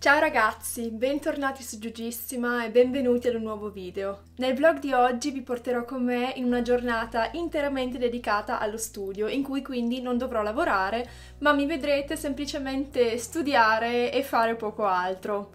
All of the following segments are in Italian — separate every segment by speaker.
Speaker 1: Ciao ragazzi, bentornati su Giugissima e benvenuti ad un nuovo video. Nel vlog di oggi vi porterò con me in una giornata interamente dedicata allo studio, in cui quindi non dovrò lavorare, ma mi vedrete semplicemente studiare e fare poco altro.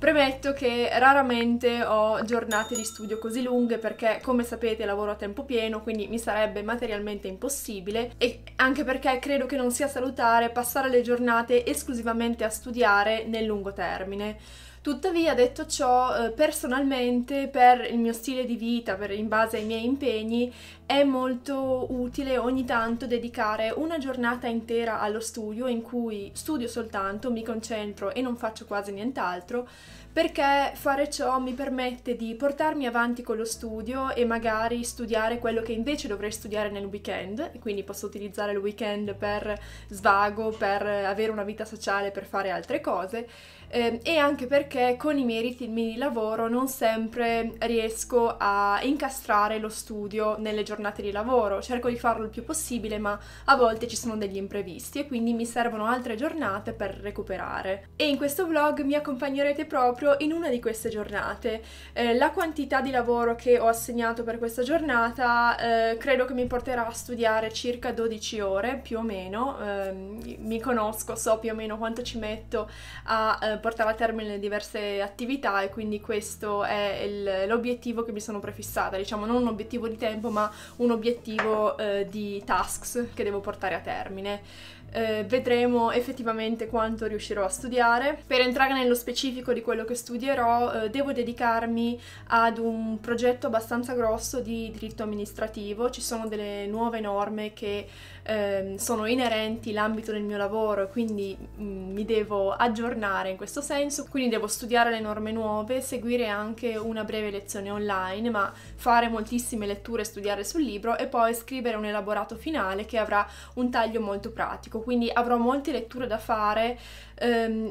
Speaker 1: Premetto che raramente ho giornate di studio così lunghe perché come sapete lavoro a tempo pieno quindi mi sarebbe materialmente impossibile e anche perché credo che non sia salutare passare le giornate esclusivamente a studiare nel lungo termine. Tuttavia, detto ciò, eh, personalmente per il mio stile di vita, per, in base ai miei impegni, è molto utile ogni tanto dedicare una giornata intera allo studio in cui studio soltanto, mi concentro e non faccio quasi nient'altro, perché fare ciò mi permette di portarmi avanti con lo studio e magari studiare quello che invece dovrei studiare nel weekend, quindi posso utilizzare il weekend per svago, per avere una vita sociale, per fare altre cose eh, e anche perché con i miei ritmi di lavoro non sempre riesco a incastrare lo studio nelle giornate di lavoro. Cerco di farlo il più possibile, ma a volte ci sono degli imprevisti e quindi mi servono altre giornate per recuperare. E in questo vlog mi accompagnerete proprio in una di queste giornate. Eh, la quantità di lavoro che ho assegnato per questa giornata eh, credo che mi porterà a studiare circa 12 ore più o meno. Ehm, mi conosco, so più o meno quanto ci metto a eh, portare a termine diverse attività e quindi questo è il, l'obiettivo che mi sono prefissata, diciamo non un obiettivo di tempo ma un obiettivo eh, di tasks che devo portare a termine. Eh, vedremo effettivamente quanto riuscirò a studiare. Per entrare nello specifico di quello che studierò, eh, devo dedicarmi ad un progetto abbastanza grosso di diritto amministrativo. Ci sono delle nuove norme che eh, sono inerenti all'ambito del mio lavoro, quindi mh, mm, mi devo aggiornare in questo senso. Quindi devo studiare le norme nuove, seguire anche una breve lezione online, ma fare moltissime letture, studiare sul libro e poi scrivere un elaborato finale che avrà un taglio molto pratico quindi avrò molte letture da fare. Ehm,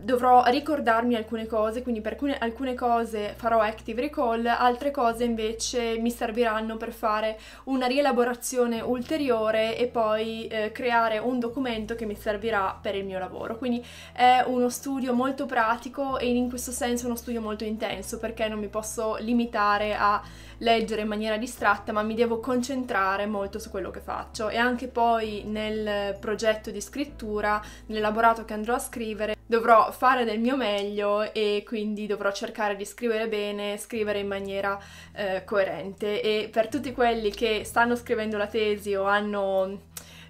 Speaker 1: dovrò ricordarmi alcune cose, quindi per alcune, alcune, cose farò active recall, altre cose invece mi serviranno per fare una rielaborazione ulteriore e poi eh, creare un documento che mi servirà per il mio lavoro. Quindi è uno studio molto pratico e in questo senso uno studio molto intenso perché non mi posso limitare a leggere in maniera distratta, ma mi devo concentrare molto su quello che faccio. E anche poi nel progetto di scrittura, nell'elaborato che andrò a scrivere, dovrò fare del mio meglio e quindi dovrò cercare di scrivere bene, scrivere in maniera eh, coerente. E per tutti quelli che stanno scrivendo la tesi o hanno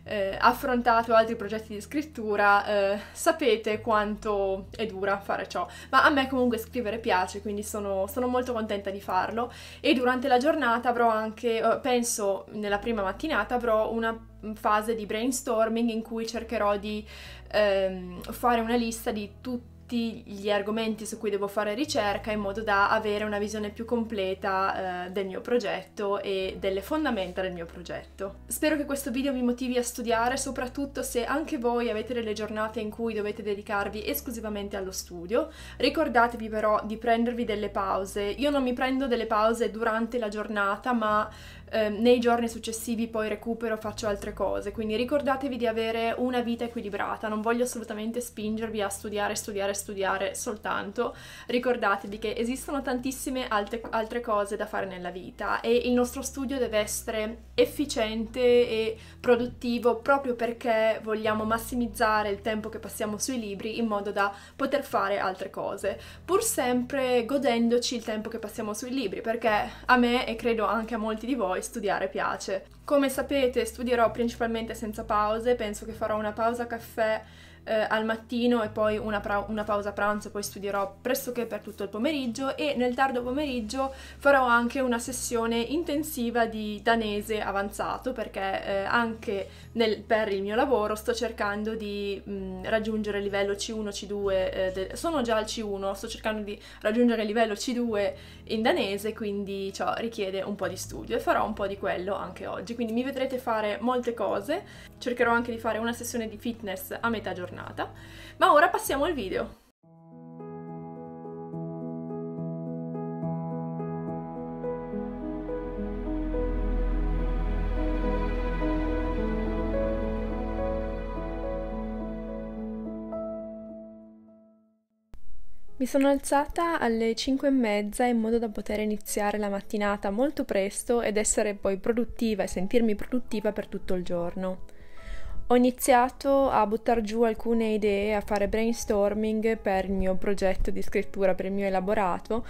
Speaker 1: eh, affrontato altri progetti di scrittura, eh, sapete quanto è dura fare ciò. Ma a me comunque scrivere piace, quindi sono, sono molto contenta di farlo. E durante la giornata avrò anche, eh, penso nella prima mattinata, avrò una fase di brainstorming in cui cercherò di ehm, fare una lista di tutti tutti gli argomenti su cui devo fare ricerca in modo da avere una visione più completa eh, del mio progetto e delle fondamenta del mio progetto. Spero che questo video vi motivi a studiare, soprattutto se anche voi avete delle giornate in cui dovete dedicarvi esclusivamente allo studio. Ricordatevi però di prendervi delle pause. Io non mi prendo delle pause durante la giornata, ma eh, nei giorni successivi poi recupero, faccio altre cose, quindi ricordatevi di avere una vita equilibrata, non voglio assolutamente spingervi a studiare, studiare, studiare soltanto, ricordatevi che esistono tantissime altre, altre cose da fare nella vita e il nostro studio deve essere efficiente e produttivo proprio perché vogliamo massimizzare il tempo che passiamo sui libri in modo da poter fare altre cose, pur sempre godendoci il tempo che passiamo sui libri, perché a me e credo anche a molti di voi poi studiare piace. Come sapete studierò principalmente senza pause, penso che farò una pausa caffè eh, al mattino e poi una, pra- una, pausa pranzo, poi studierò pressoché per tutto il pomeriggio e nel tardo pomeriggio farò anche una sessione intensiva di danese avanzato perché eh, anche nel, per il mio lavoro sto cercando di mh, raggiungere il livello C1, C2, eh, de- sono già al C1, sto cercando di raggiungere il livello C2 in danese, quindi ciò richiede un po' di studio e farò un po' di quello anche oggi, quindi mi vedrete fare molte cose, cercherò anche di fare una sessione di fitness a metà giornata giornata. Ma ora passiamo al video. Mi sono alzata alle 5 e mezza in modo da poter iniziare la mattinata molto presto ed essere poi produttiva e sentirmi produttiva per tutto il giorno. Ho iniziato a buttare giù alcune idee, a fare brainstorming per il mio progetto di scrittura, per il mio elaborato,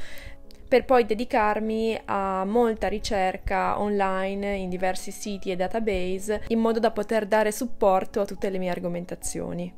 Speaker 1: per poi dedicarmi a molta ricerca online in diversi siti e database in modo da poter dare supporto a tutte le mie argomentazioni.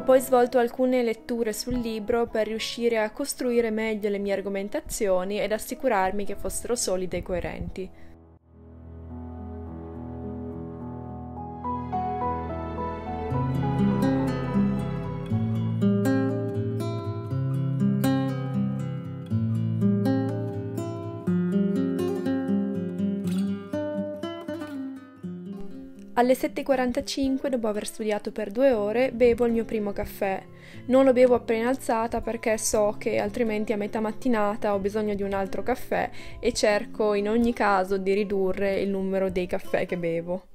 Speaker 1: Ho poi svolto alcune letture sul libro per riuscire a costruire meglio le mie argomentazioni ed assicurarmi che fossero solide e coerenti. Alle 7.45, dopo aver studiato per due ore, bevo il mio primo caffè. Non lo bevo appena alzata perché so che altrimenti a metà mattinata ho bisogno di un altro caffè e cerco in ogni caso di ridurre il numero dei caffè che bevo.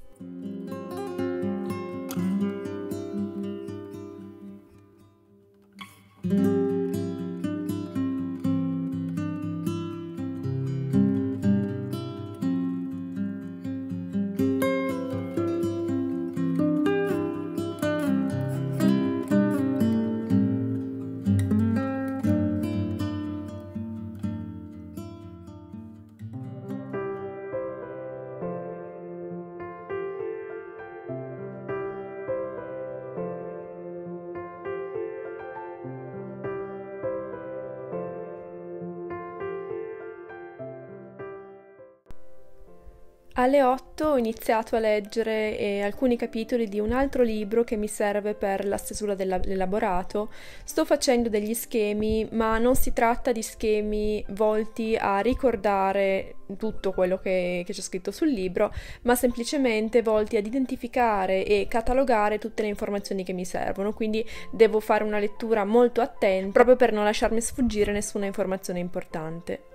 Speaker 1: Alle 8 ho iniziato a leggere eh, alcuni capitoli di un altro libro che mi serve per la stesura dell'elaborato. Sto facendo degli schemi, ma non si tratta di schemi volti a ricordare tutto quello che, che c'è scritto sul libro, ma semplicemente volti ad identificare e catalogare tutte le informazioni che mi servono. Quindi devo fare una lettura molto attenta proprio per non lasciarmi sfuggire nessuna informazione importante.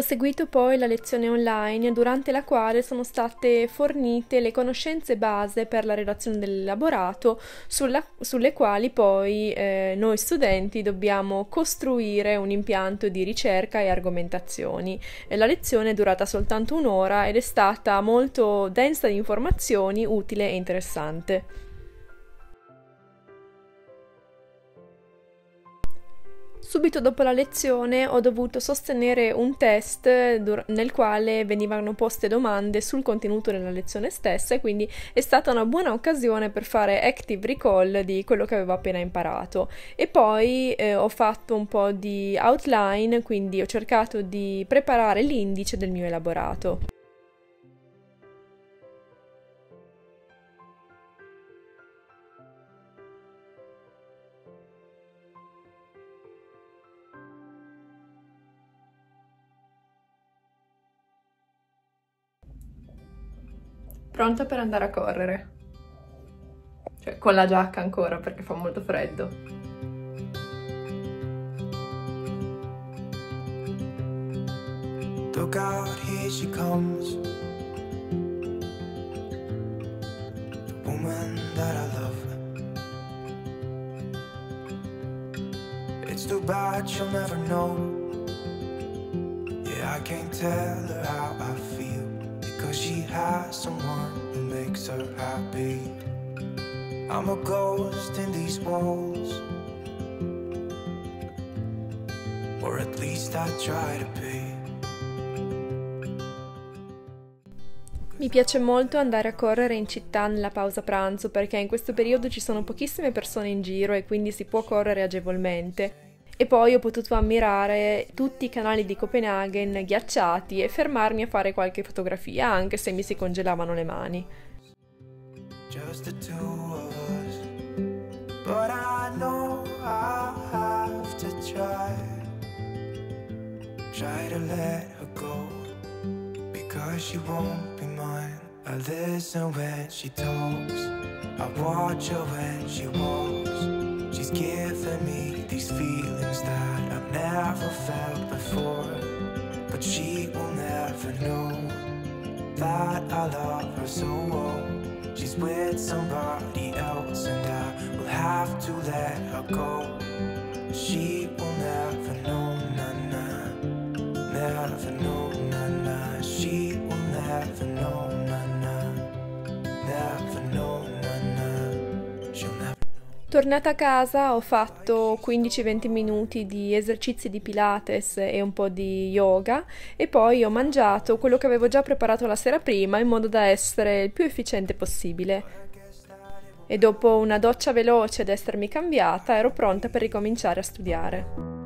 Speaker 1: Ho seguito poi la lezione online durante la quale sono state fornite le conoscenze base per la redazione dell'elaborato sulla, sulle quali poi eh, noi studenti dobbiamo costruire un impianto di ricerca e argomentazioni. E la lezione è durata soltanto un'ora ed è stata molto densa di informazioni, utile e interessante. Subito dopo la lezione ho dovuto sostenere un test nel quale venivano poste domande sul contenuto della lezione stessa e quindi è stata una buona occasione per fare active recall di quello che avevo appena imparato. E poi eh, ho fatto un po' di outline, quindi ho cercato di preparare l'indice del mio elaborato. Pronta per andare a correre. cioè con la giacca ancora perché fa molto freddo. Look out, here she comes. The woman that I love. It's too bad she'll never know. Yeah, I can't tell her how I feel because she has someone who makes her happy. I'm a ghost in these walls, or at least I try to be. Mi piace molto andare a correre in città nella pausa pranzo perché in questo periodo ci sono pochissime persone in giro e quindi si può correre agevolmente. E poi ho potuto ammirare tutti i canali di Copenaghen ghiacciati e fermarmi a fare qualche fotografia anche se mi si congelavano le mani. Just the two of us, but I know I have to try, try to let her go, because she won't be mine. I listen when she talks, I watch her when she walks. She's giving me these feelings that I've never felt before, but she will never know that I love her so well. She's with somebody else and I will have to let her go. She will never know, na na Never know, Tornata a casa ho fatto 15-20 minuti di esercizi di Pilates e un po' di yoga e poi ho mangiato quello che avevo già preparato la sera prima in modo da essere il più efficiente possibile. E dopo una doccia veloce ed essermi cambiata ero pronta per ricominciare a studiare.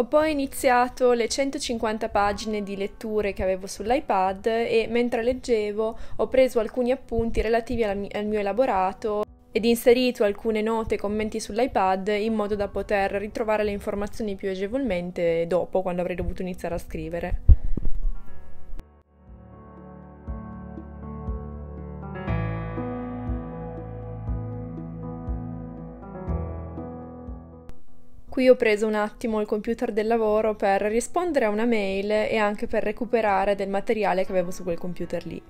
Speaker 1: Ho poi iniziato le 150 pagine di letture che avevo sull'iPad e mentre leggevo ho preso alcuni appunti relativi al mio elaborato ed inserito alcune note e commenti sull'iPad in modo da poter ritrovare le informazioni più agevolmente dopo, quando avrei dovuto iniziare a scrivere. Qui ho preso un attimo il computer del lavoro per rispondere a una mail e anche per recuperare del materiale che avevo su quel computer lì.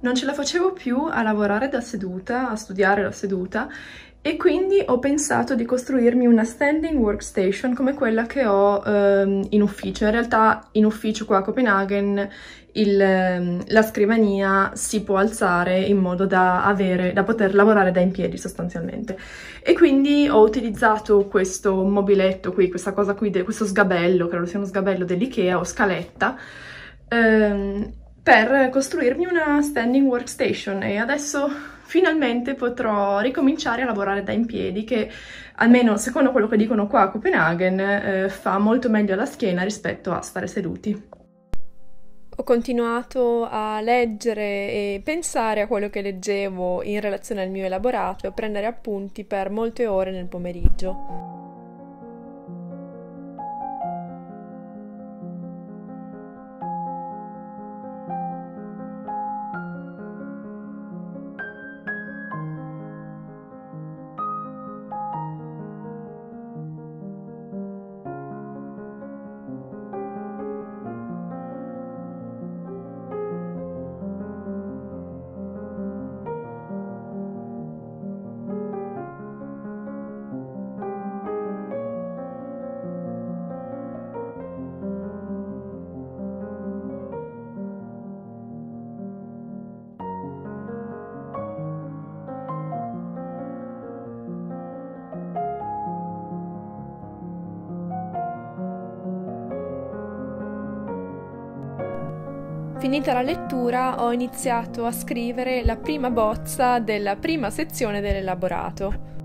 Speaker 1: Non ce la facevo più a lavorare da seduta, a studiare da seduta e quindi ho pensato di costruirmi una standing workstation come quella che ho ehm, in ufficio. In realtà in ufficio qua a Copenaghen il, ehm, la scrivania si può alzare in modo da, avere, da poter lavorare da in piedi sostanzialmente. E quindi ho utilizzato questo mobiletto qui, questa cosa qui, questo sgabello, credo sia uno sgabello dell'Ikea o scaletta, ehm, per costruirmi una standing workstation e adesso finalmente potrò ricominciare a lavorare da in piedi che almeno secondo quello che dicono qua a Copenaghen eh, fa molto meglio alla schiena rispetto a stare seduti. Ho continuato a leggere e pensare a quello che leggevo in relazione al mio elaborato e a prendere appunti per molte ore nel pomeriggio. Finita la lettura ho iniziato a scrivere la prima bozza della prima sezione dell'elaborato.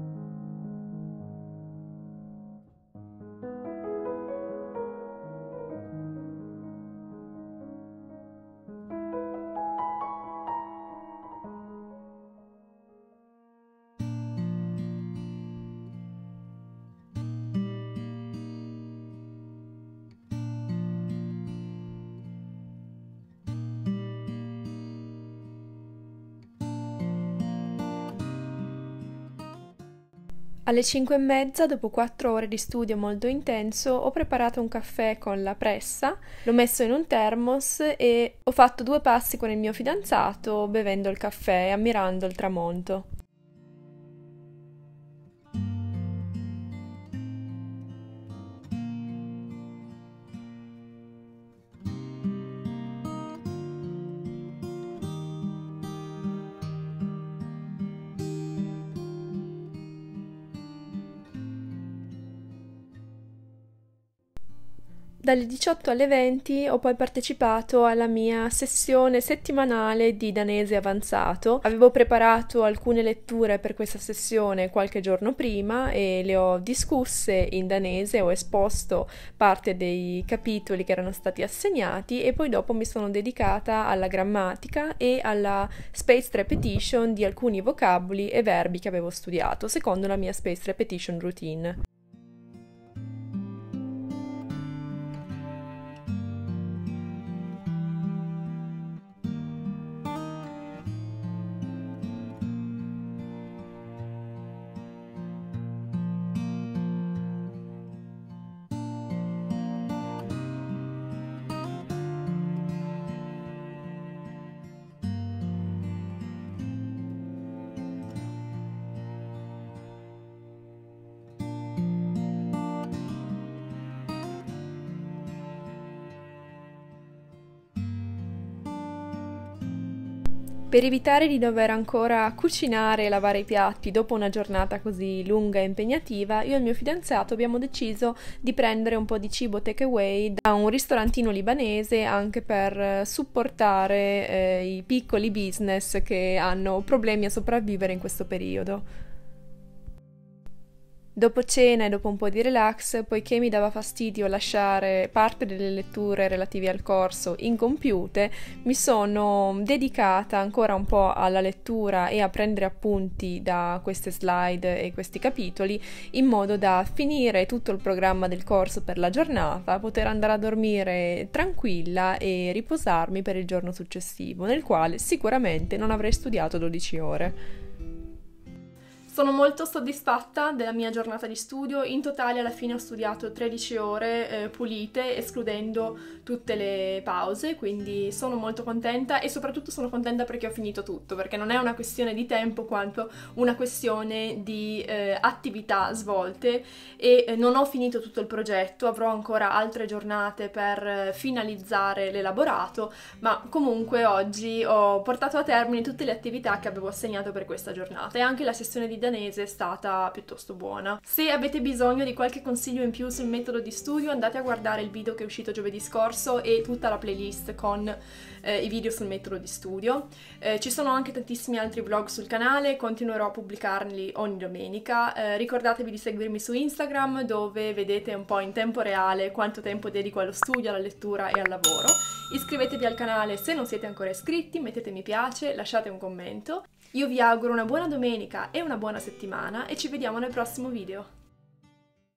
Speaker 1: Alle cinque e mezza, dopo quattro ore di studio molto intenso, ho preparato un caffè con la pressa, l'ho messo in un thermos e ho fatto due passi con il mio fidanzato bevendo il caffè e ammirando il tramonto. Dalle 18 alle 20 ho poi partecipato alla mia sessione settimanale di danese avanzato. Avevo preparato alcune letture per questa sessione qualche giorno prima e le ho discusse in danese, ho esposto parte dei capitoli che erano stati assegnati e poi dopo mi sono dedicata alla grammatica e alla spaced repetition di alcuni vocaboli e verbi che avevo studiato, secondo la mia spaced repetition routine. Per evitare di dover ancora cucinare e lavare i piatti dopo una giornata così lunga e impegnativa, io e il mio fidanzato abbiamo deciso di prendere un po' di cibo takeaway da un ristorantino libanese anche per supportare eh, i piccoli business che hanno problemi a sopravvivere in questo periodo. Dopo cena e dopo un po' di relax, poiché mi dava fastidio lasciare parte delle letture relative al corso incompiute, mi sono dedicata ancora un po' alla lettura e a prendere appunti da queste slide e questi capitoli in modo da finire tutto il programma del corso per la giornata, poter andare a dormire tranquilla e riposarmi per il giorno successivo, nel quale sicuramente non avrei studiato 12 ore. Sono molto soddisfatta della mia giornata di studio, in totale alla fine ho studiato 13 ore eh, pulite, escludendo tutte le pause, quindi sono molto contenta e soprattutto sono contenta perché ho finito tutto, perché non è una questione di tempo quanto una questione di eh, attività svolte. E eh, non ho finito tutto il progetto, avrò ancora altre giornate per eh, finalizzare l'elaborato, ma comunque oggi ho portato a termine tutte le attività che avevo assegnato per questa giornata. E anche la sessione di danese è stata piuttosto buona. Se avete bisogno di qualche consiglio in più sul metodo di studio andate a guardare il video che è uscito giovedì scorso e tutta la playlist con eh, i video sul metodo di studio. Eh, ci sono anche tantissimi altri vlog sul canale, continuerò a pubblicarli ogni domenica. Eh, ricordatevi di seguirmi su Instagram dove vedete un po' in tempo reale quanto tempo dedico allo studio, alla lettura e al lavoro. Iscrivetevi al canale se non siete ancora iscritti, mettete mi piace, lasciate un commento io vi auguro una buona domenica e una buona settimana e ci vediamo nel prossimo video.